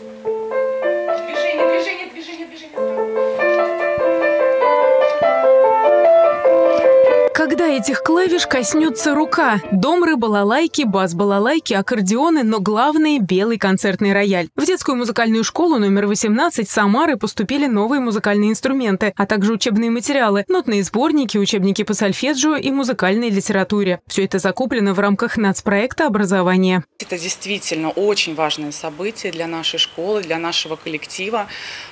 Thank you. Когда этих клавиш коснется рука? Домры, балалайки, бас-балалайки, аккордеоны, но главное – белый концертный рояль. В детскую музыкальную школу номер 18 Самары поступили новые музыкальные инструменты, а также учебные материалы, нотные сборники, учебники по сольфеджио и музыкальной литературе. Все это закуплено в рамках нацпроекта образования. Это действительно очень важное событие для нашей школы, для нашего коллектива,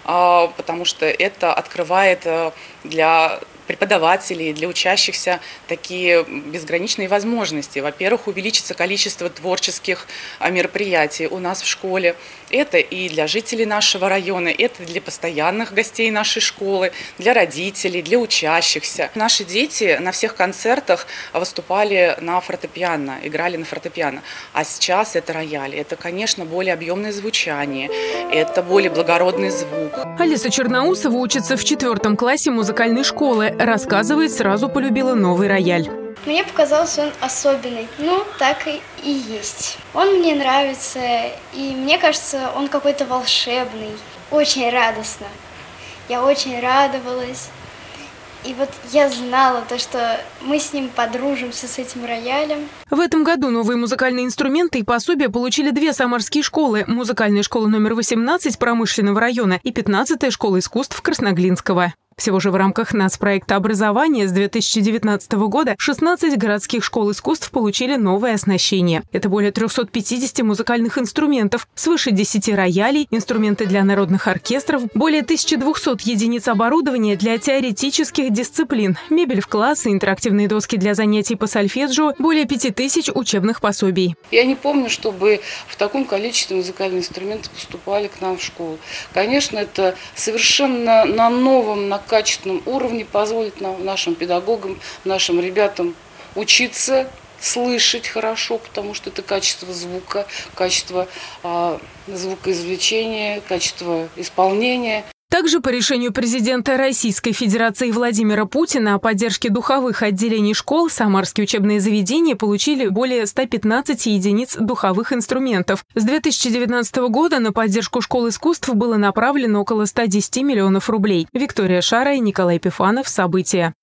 а, потому что это открывает э, для преподавателей, для учащихся такие безграничные возможности. Во-первых, увеличится количество творческих а, мероприятий у нас в школе. Это и для жителей нашего района, это для постоянных гостей нашей школы, для родителей, для учащихся. Наши дети на всех концертах выступали на фортепиано, играли на фортепиано. А сейчас это рояль. Это, конечно, более объемное звучание, это более благородный звук. Алиса Черноусова учится в четвертом классе музыкальной школы. Рассказывает, сразу полюбила новый рояль. Мне показался он особенный. Ну, так и, и есть. Он мне нравится, и мне кажется, он какой-то волшебный. Очень радостно. Я очень радовалась. И вот я знала то, что мы с ним подружимся с этим роялем. В этом году новые музыкальные инструменты и пособия получили две самарские школы. Музыкальная школа номер 18 промышленного района и 15-я школа искусств Красноглинского. Всего же в рамках нацпроекта образования с 2019 года 16 городских школ искусств получили новое оснащение. Это более 350 музыкальных инструментов, свыше 10 роялей, инструменты для народных оркестров, более 1200 единиц оборудования для теоретических дисциплин, мебель в классы, интерактивные доски для занятий по сольфеджио, более 5000 учебных пособий. Я не помню, чтобы в таком количестве музыкальные инструменты поступали к нам в школу. Конечно, это совершенно на новом, на качественном уровне позволит нам, нашим педагогам, нашим ребятам учиться слышать хорошо, потому что это качество звука, качество а, звукоизвлечения, качество исполнения. Также по решению президента Российской Федерации Владимира Путина о поддержке духовых отделений школ самарские учебные заведения получили более 115 единиц духовых инструментов. С 2019 года на поддержку школ искусств было направлено около 110 миллионов рублей. Виктория Шара и Николай Пифанов. События.